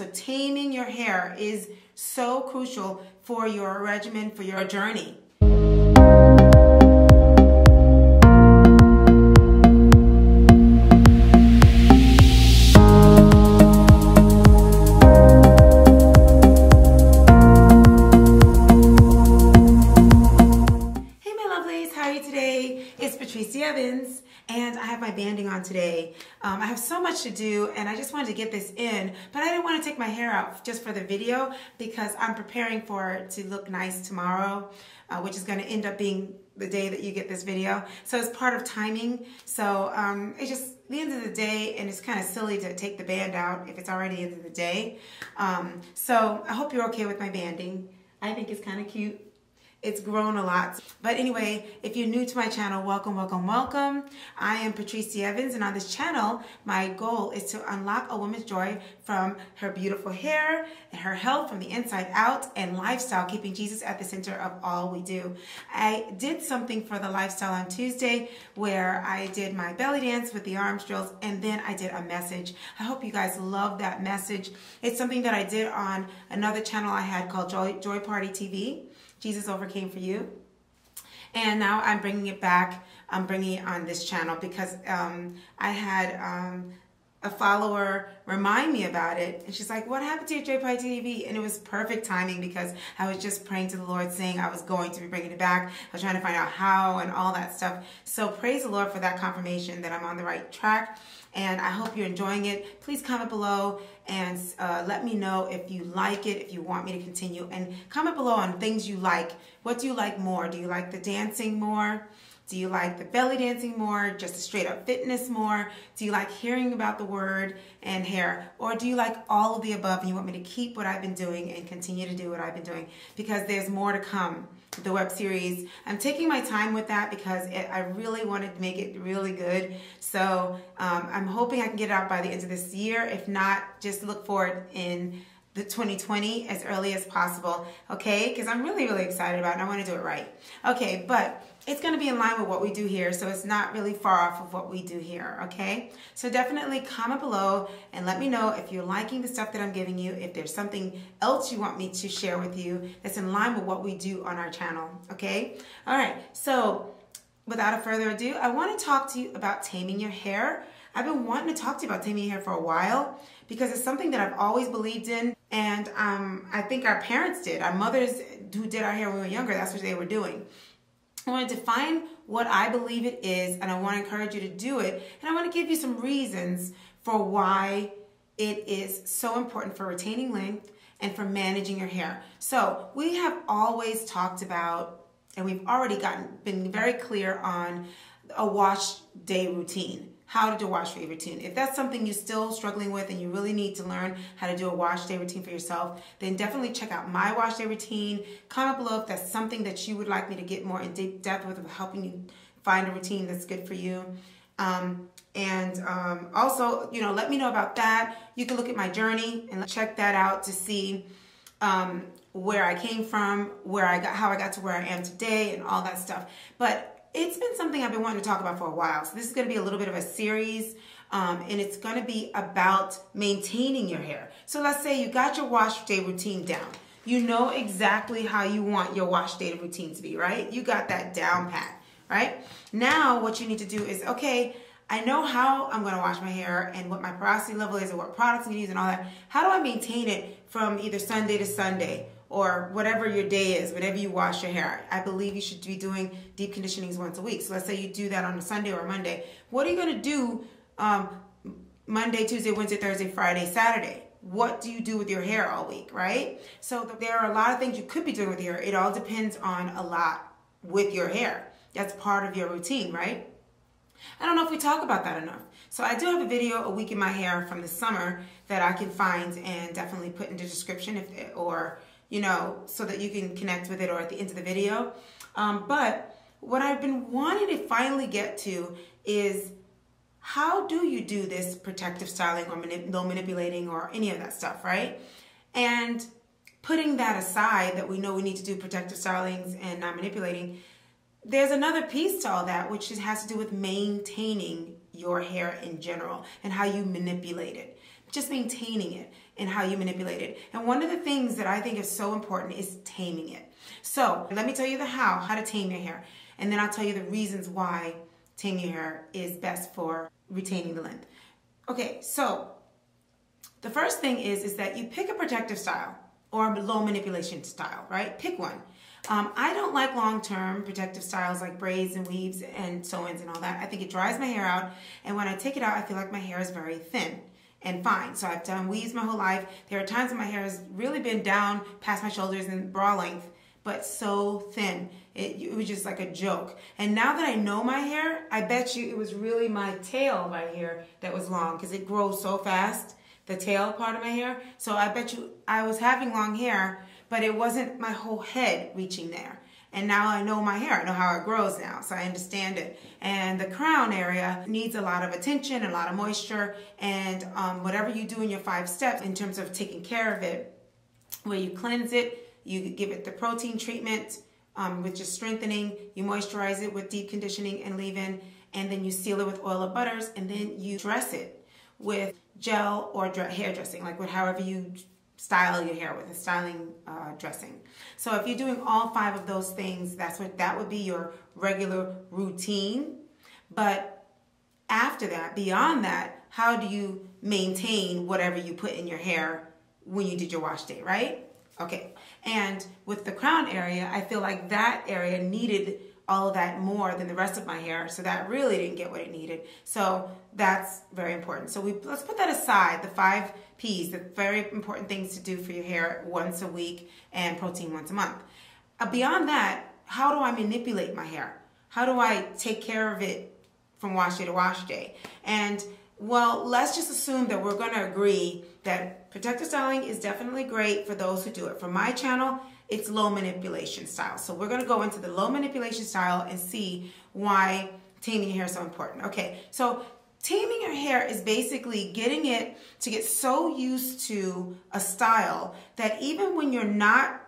So taming your hair is so crucial for your regimen, for your journey. My banding on today. Um, I have so much to do and I just wanted to get this in, but I didn't want to take my hair out just for the video because I'm preparing for it to look nice tomorrow, uh, which is going to end up being the day that you get this video. So it's part of timing. So um, it's just the end of the day and it's kind of silly to take the band out if it's already end of the day. Um, so I hope you're okay with my banding. I think it's kind of cute. It's grown a lot. But anyway, if you're new to my channel, welcome, welcome, welcome. I am Patrice D'Evans, and on this channel, my goal is to unlock a woman's joy from her beautiful hair and her health from the inside out and lifestyle, keeping Jesus at the center of all we do. I did something for the lifestyle on Tuesday where I did my belly dance with the arms drills, and then I did a message. I hope you guys love that message. It's something that I did on another channel I had called Joy, Joy Party TV. Jesus overcame for you. And now I'm bringing it back. I'm bringing it on this channel because um, I had um, a follower remind me about it. And she's like, what happened to your TV? And it was perfect timing because I was just praying to the Lord saying I was going to be bringing it back. I was trying to find out how and all that stuff. So praise the Lord for that confirmation that I'm on the right track and I hope you're enjoying it. Please comment below and uh, let me know if you like it, if you want me to continue, and comment below on things you like. What do you like more? Do you like the dancing more? Do you like the belly dancing more, just straight up fitness more? Do you like hearing about the word and hair? Or do you like all of the above and you want me to keep what I've been doing and continue to do what I've been doing? Because there's more to come the web series. I'm taking my time with that because it, I really wanted to make it really good. So um, I'm hoping I can get it out by the end of this year. If not, just look forward in the 2020 as early as possible, okay? Because I'm really, really excited about it I want to do it right. Okay, but it's going to be in line with what we do here, so it's not really far off of what we do here, okay? So definitely comment below and let me know if you're liking the stuff that I'm giving you, if there's something else you want me to share with you that's in line with what we do on our channel, okay? All right, so without a further ado, I want to talk to you about taming your hair. I've been wanting to talk to you about taming your hair for a while because it's something that I've always believed in and um, I think our parents did. Our mothers who did our hair when we were younger, that's what they were doing. I want to define what I believe it is and I want to encourage you to do it. And I want to give you some reasons for why it is so important for retaining length and for managing your hair. So we have always talked about and we've already gotten been very clear on a wash day routine how to do a wash day routine. If that's something you're still struggling with and you really need to learn how to do a wash day routine for yourself, then definitely check out my wash day routine. Comment below if that's something that you would like me to get more in depth with, helping you find a routine that's good for you. Um, and um, also, you know, let me know about that. You can look at my journey and check that out to see um, where I came from, where I got, how I got to where I am today, and all that stuff. But it's been something I've been wanting to talk about for a while. So this is going to be a little bit of a series. Um, and it's going to be about maintaining your hair. So let's say you got your wash day routine down. You know exactly how you want your wash day routine to be, right? You got that down pat, right? Now what you need to do is, okay, I know how I'm going to wash my hair and what my porosity level is and what products I'm going to use and all that. How do I maintain it from either Sunday to Sunday or whatever your day is, whenever you wash your hair. I believe you should be doing deep conditionings once a week. So let's say you do that on a Sunday or a Monday. What are you going to do um, Monday, Tuesday, Wednesday, Thursday, Friday, Saturday? What do you do with your hair all week, right? So there are a lot of things you could be doing with your hair. It all depends on a lot with your hair. That's part of your routine, right? I don't know if we talk about that enough. So I do have a video, a week in my hair from the summer that I can find and definitely put in the description if or you know, so that you can connect with it or at the end of the video. Um, but what I've been wanting to finally get to is how do you do this protective styling or manip no manipulating or any of that stuff, right? And putting that aside that we know we need to do protective stylings and not manipulating, there's another piece to all that, which has to do with maintaining your hair in general and how you manipulate it. Just maintaining it. and how you manipulate it. And one of the things that I think is so important is taming it. So let me tell you the how, how to tame your hair. And then I'll tell you the reasons why taming your hair is best for retaining the length. Okay, so the first thing is, is that you pick a protective style or a low manipulation style, right? Pick one. Um, I don't like long-term protective styles like braids and weaves and sew-ins and all that. I think it dries my hair out, and when I take it out, I feel like my hair is very thin and fine. So I've done weaves my whole life. There are times when my hair has really been down past my shoulders and bra length, but so thin. It, it, was just like a joke. And now that I know my hair, I bet you it was really my tail my hair that was long because it grows so fast, the tail part of my hair. So I bet you I was having long hair but it wasn't my whole head reaching there. And now I know my hair, I know how it grows now, so I understand it. And the crown area needs a lot of attention, a lot of moisture, and um, whatever you do in your five steps in terms of taking care of it, where you cleanse it, you give it the protein treatment, um, which is strengthening, you moisturize it with deep conditioning and leave-in, and then you seal it with oil or butters, and then you dress it with gel or hair dressing, like with however you style your hair with a styling uh, dressing. So if you're doing all five of those things, that's what that would be your regular routine. But after that, beyond that, how do you maintain whatever you put in your hair when you did your wash day, right? Okay. And with the crown area, I feel like that area needed all of that more than the rest of my hair. So that really didn't get what it needed. So that's very important. So we let's put that aside, the five P's, the very important things to do for your hair once a week and protein once a month. Uh, beyond that, how do I manipulate my hair? How do I take care of it from wash day to wash day? And well, let's just assume that we're going to agree that protective styling is definitely great for those who do it. For my channel, it's low manipulation style. So we're going to go into the low manipulation style and see why taming your hair is so important. Okay, so taming your hair is basically getting it to get so used to a style that even when you're not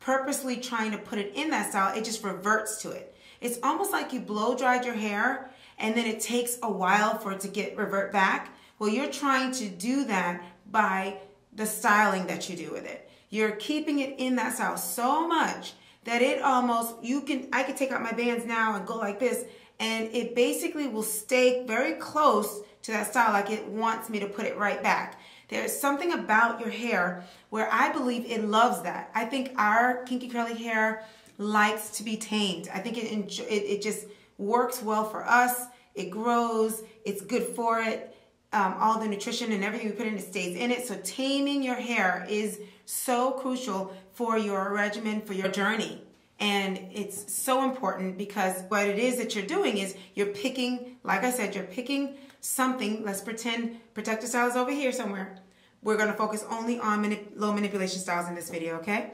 purposely trying to put it in that style, it just reverts to it. It's almost like you blow dried your hair and then it takes a while for it to get revert back. Well, you're trying to do that by the styling that you do with it. You're keeping it in that style so much that it almost, you can, I could take out my bands now and go like this and it basically will stay very close to that style like it wants me to put it right back. There's something about your hair where I believe it loves that. I think our kinky curly hair likes to be tamed. I think it, it, it just works well for us. It grows, it's good for it. Um, all the nutrition and everything we put in it stays in it. So taming your hair is so crucial for your regimen, for your journey. And it's so important because what it is that you're doing is you're picking, like I said, you're picking something. Let's pretend protective style is over here somewhere. We're going to focus only on manip low manipulation styles in this video, okay?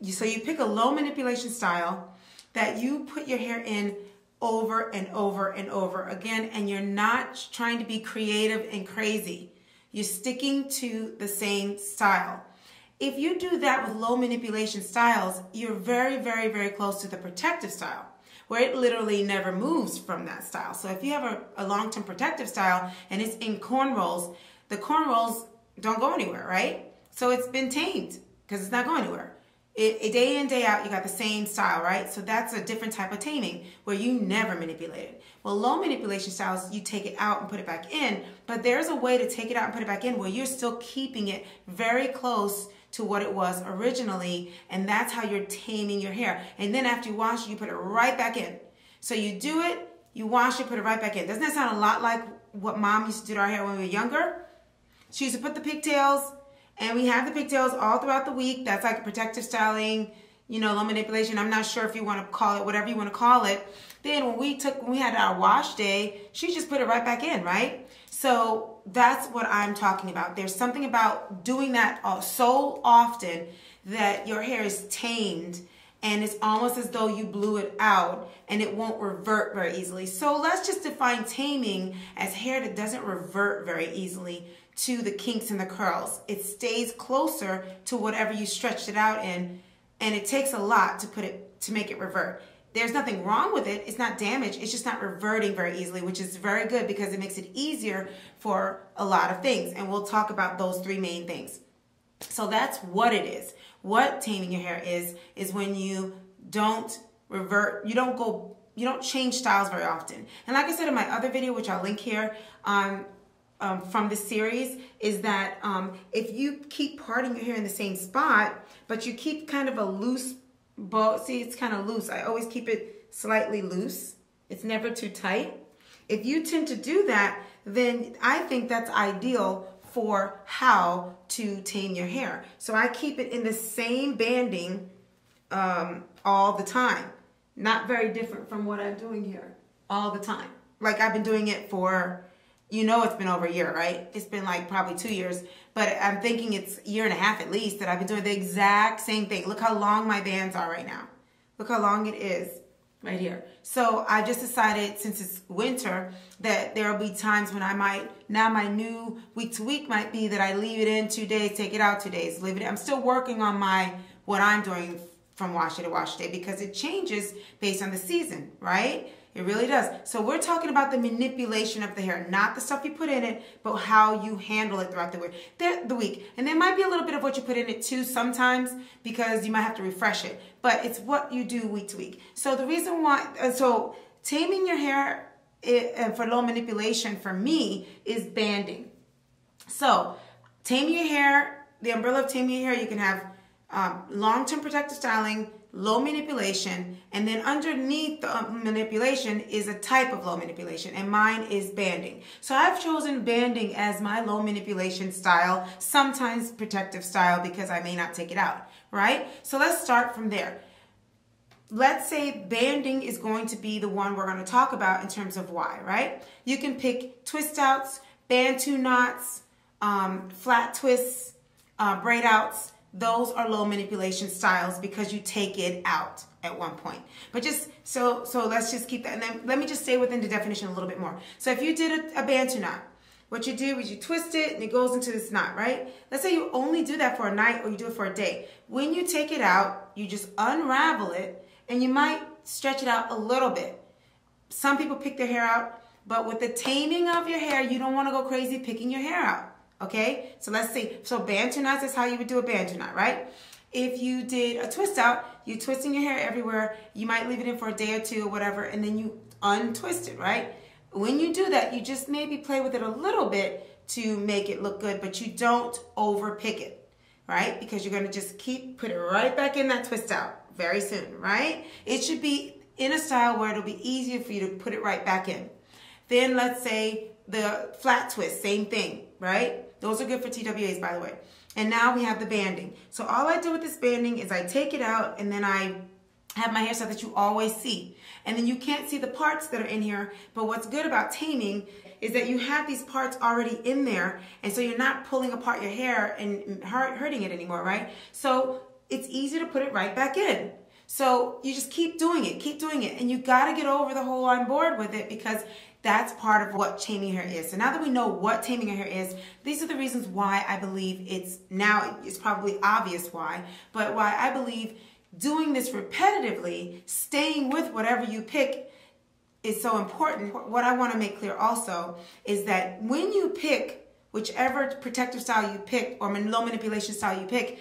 You, so you pick a low manipulation style that you put your hair in over and over and over again, and you're not trying to be creative and crazy. You're sticking to the same style. If you do that with low manipulation styles, you're very, very, very close to the protective style where it literally never moves from that style. So if you have a, a long-term protective style and it's in cornrows, the cornrows don't go anywhere, right? So it's been tamed because it's not going anywhere. It, it, day in, day out, you got the same style, right? So that's a different type of taming where you never manipulate it. Well, low manipulation styles, you take it out and put it back in, but there's a way to take it out and put it back in where you're still keeping it very close to what it was originally. And that's how you're taming your hair. And then after you wash it, you put it right back in. So you do it, you wash it, put it right back in. Doesn't that sound a lot like what mom used to do to our hair when we were younger? She used to put the pigtails, and we have the pigtails all throughout the week. That's like protective styling, you know, low manipulation. I'm not sure if you want to call it whatever you want to call it. Then when we took, when we had our wash day, she just put it right back in, right? So that's what I'm talking about. There's something about doing that so often that your hair is tamed and it's almost as though you blew it out and it won't revert very easily. So let's just define taming as hair that doesn't revert very easily to the kinks and the curls. It stays closer to whatever you stretched it out in and it takes a lot to put it to make it revert. There's nothing wrong with it. It's not damaged. It's just not reverting very easily, which is very good because it makes it easier for a lot of things. And we'll talk about those three main things. So that's what it is. What taming your hair is, is when you don't revert, you don't go, you don't change styles very often. And like I said in my other video, which I'll link here, um, um, from the series is that um, if you keep parting your hair in the same spot, but you keep kind of a loose bow, see it's kind of loose. I always keep it slightly loose. It's never too tight. If you tend to do that, then I think that's ideal for how to tame your hair. So I keep it in the same banding um, all the time. Not very different from what I'm doing here all the time. Like I've been doing it for, you know it's been over a year, right? It's been like probably two years, but I'm thinking it's a year and a half at least that I've been doing the exact same thing. Look how long my bands are right now. Look how long it is right here. So I just decided since it's winter that there will be times when I might, now my new week to week might be that I leave it in two days, take it out two days, leave it in. I'm still working on my, what I'm doing from wash day to wash day because it changes based on the season, right? It really does. So we're talking about the manipulation of the hair, not the stuff you put in it, but how you handle it throughout the week. The, week. And there might be a little bit of what you put in it too sometimes because you might have to refresh it. But it's what you do week to week. So the reason why, uh, so taming your hair and for low manipulation for me is banding. So taming your hair, the umbrella of taming your hair, you can have um, long-term protective styling, low manipulation, and then underneath the um, manipulation is a type of low manipulation, and mine is banding. So I've chosen banding as my low manipulation style, sometimes protective style because I may not take it out, right? So let's start from there. Let's say banding is going to be the one we're going to talk about in terms of why, right? You can pick twist outs, bantu knots, um, flat twists, uh, braid outs, those are low manipulation styles because you take it out at one point. But just so so let's just keep that. And then let me just stay within the definition a little bit more. So if you did a, a bantu knot, what you do is you twist it and it goes into this knot, right? Let's say you only do that for a night or you do it for a day. When you take it out, you just unravel it and you might stretch it out a little bit. Some people pick their hair out, but with the taming of your hair, you don't want to go crazy picking your hair out. Okay, so let's see. So bantu knots is how you would do a bantu knot, right? If you did a twist out, you twisting your hair everywhere. You might leave it in for a day or two or whatever, and then you untwist it, right? When you do that, you just maybe play with it a little bit to make it look good, but you don't over pick it, right? Because you're gonna just keep, put it right back in that twist out very soon, right? It should be in a style where it'll be easier for you to put it right back in. Then let's say the flat twist, same thing, right? Those are good for TWAs, by the way. And now we have the banding. So all I do with this banding is I take it out and then I have my hair so that you always see. And then you can't see the parts that are in here, but what's good about taming is that you have these parts already in there, and so you're not pulling apart your hair and hurting it anymore, right? So it's easy to put it right back in. So you just keep doing it, keep doing it, and you gotta get over the whole on board with it because that's part of what taming hair is. So now that we know what taming hair is, these are the reasons why I believe it's now, it's probably obvious why, but why I believe doing this repetitively, staying with whatever you pick is so important. What I want to make clear also is that when you pick whichever protective style you pick or low manipulation style you pick,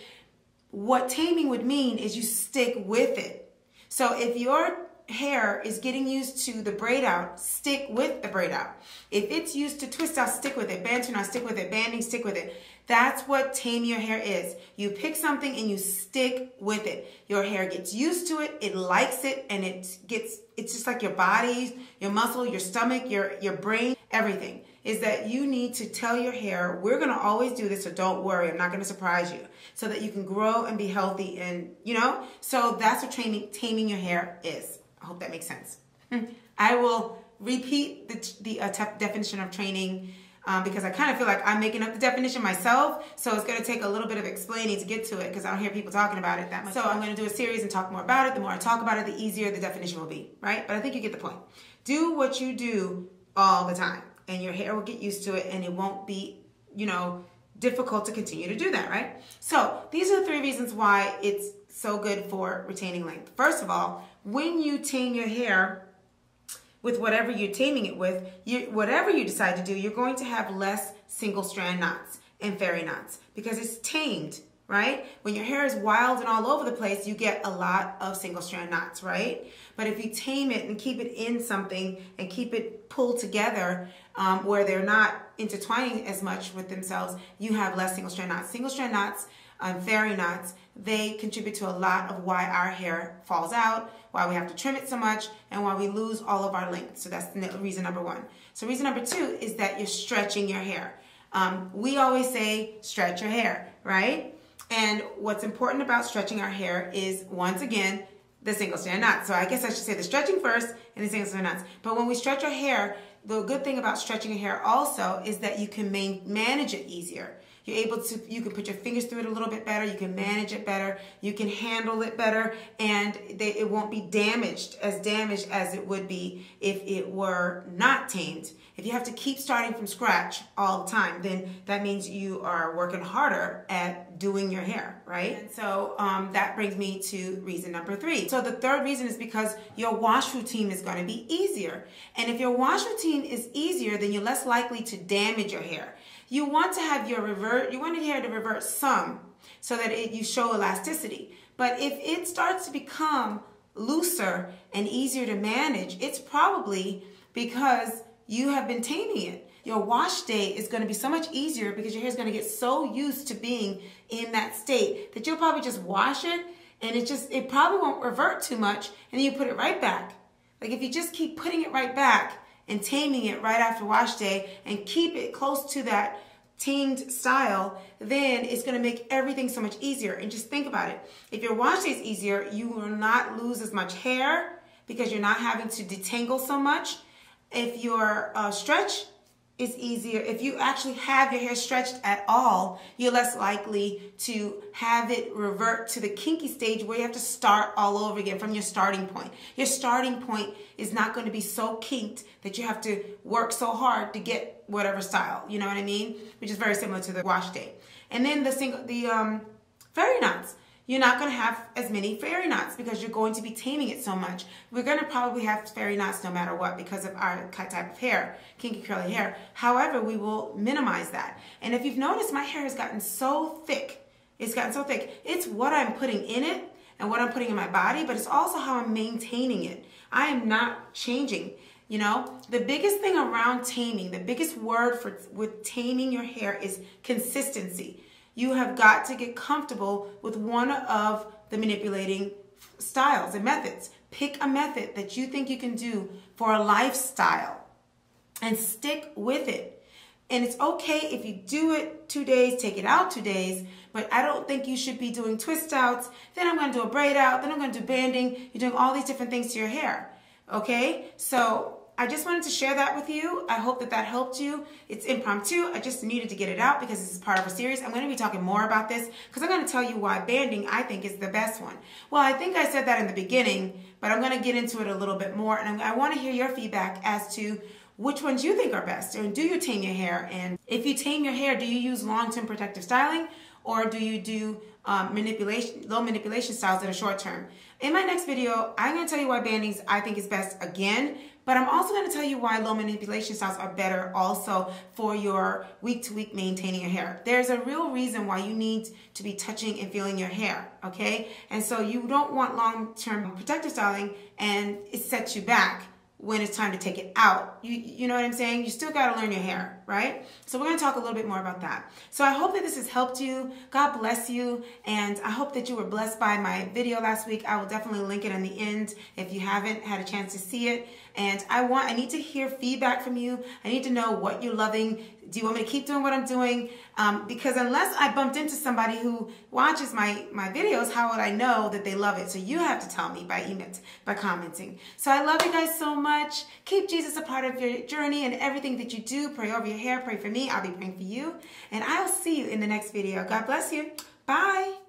what taming would mean is you stick with it. So if your hair is getting used to the braid out, stick with the braid out. If it's used to twist out, stick with it. Bantu knot, stick with it. Banding, stick with it. That's what tame your hair is. You pick something and you stick with it. Your hair gets used to it, it likes it, and it gets, it's just like your body, your muscle, your stomach, your, your brain, everything. Is that you need to tell your hair, we're gonna always do this, so don't worry, I'm not gonna surprise you. So that you can grow and be healthy and, you know? So that's what taming, taming your hair is. I hope that makes sense. I will repeat the, the uh, definition of training um, because I kind of feel like I'm making up the definition myself. So it's going to take a little bit of explaining to get to it because I don't hear people talking about it that much. So I'm going to do a series and talk more about it. The more I talk about it, the easier the definition will be, right? But I think you get the point. Do what you do all the time and your hair will get used to it and it won't be, you know, difficult to continue to do that, right? So these are the three reasons why it's so good for retaining length. First of all, when you tame your hair with whatever you're taming it with, you, whatever you decide to do, you're going to have less single strand knots. and fairy knots because it's tamed, right? When your hair is wild and all over the place, you get a lot of single strand knots, right? But if you tame it and keep it in something and keep it pulled together um, where they're not intertwining as much with themselves, you have less single strand knots. Single strand knots um, fairy knots, they contribute to a lot of why our hair falls out, why we have to trim it so much, and why we lose all of our length. So that's reason number one. So reason number two is that you're stretching your hair. Um, we always say stretch your hair, right? And what's important about stretching our hair is, once again, the single strand knots. So I guess I should say the stretching first and the single strand knots. But when we stretch our hair, the good thing about stretching your hair also is that you can manage it easier. You're able to, you can put your fingers through it a little bit better. You can manage it better. You can handle it better and they, it won't be damaged as damaged as it would be if it were not tamed. If you have to keep starting from scratch all the time, then that means you are working harder at doing your hair, right? And so um, that brings me to reason number three. So the third reason is because your wash routine is going to be easier. And if your wash routine is easier, then you're less likely to damage your hair. You want to have your revert, you want your hair to revert some so that it, you show elasticity. But if it starts to become looser and easier to manage, it's probably because you have been taming it. Your wash day is going to be so much easier because your hair is going to get so used to being in that state that you'll probably just wash it and it just, it probably won't revert too much and then you put it right back. Like if you just keep putting it right back, and taming it right after wash day and keep it close to that tamed style, then it's going to make everything so much easier. And just think about it. If your wash day is easier, you will not lose as much hair because you're not having to detangle so much. If your uh, stretch is easier. If you actually have your hair stretched at all, you're less likely to have it revert to the kinky stage where you have to start all over again from your starting point. Your starting point is not going to be so kinked that you have to work so hard to get whatever style. You know what I mean? Which is very similar to the wash day. And then the single, the um, fairy knots you're not going to have as many fairy knots because you're going to be taming it so much. We're going to probably have fairy knots no matter what because of our cut type of hair, kinky curly hair. However, we will minimize that. And if you've noticed, my hair has gotten so thick. It's gotten so thick. It's what I'm putting in it and what I'm putting in my body, but it's also how I'm maintaining it. I am not changing. You know, the biggest thing around taming, the biggest word for with taming your hair is consistency you have got to get comfortable with one of the manipulating styles and methods. Pick a method that you think you can do for a lifestyle and stick with it. And it's okay if you do it two days, take it out two days, but I don't think you should be doing twist outs. Then I'm going to do a braid out. Then I'm going to do banding. You're doing all these different things to your hair. Okay? So I just wanted to share that with you. I hope that that helped you. It's impromptu. I just needed to get it out because this is part of a series. I'm going to be talking more about this because I'm going to tell you why banding I think is the best one. Well, I think I said that in the beginning, but I'm going to get into it a little bit more. And I want to hear your feedback as to which ones you think are best. And do you tame your hair? And if you tame your hair, do you use long-term protective styling or do you do um, manipulation, low manipulation styles that are short term? In my next video, I'm going to tell you why bandings I think is best again but I'm also going to tell you why low manipulation styles are better also for your week to week maintaining your hair. There's a real reason why you need to be touching and feeling your hair, okay? And so you don't want long-term protective styling and it sets you back when it's time to take it out. You, you know what I'm saying? You still got to learn your hair, right? So we're going to talk a little bit more about that. So I hope that this has helped you. God bless you. And I hope that you were blessed by my video last week. I will definitely link it in the end if you haven't had a chance to see it. And I want, I need to hear feedback from you. I need to know what you're loving. Do you want me to keep doing what I'm doing? Um, because unless I bumped into somebody who watches my, my videos, how would I know that they love it? So you have to tell me by email, by commenting. So I love you guys so much. Keep Jesus a part of your journey and everything that you do. Pray over your hair. Pray for me. I'll be praying for you. And I'll see you in the next video. God bless you. Bye.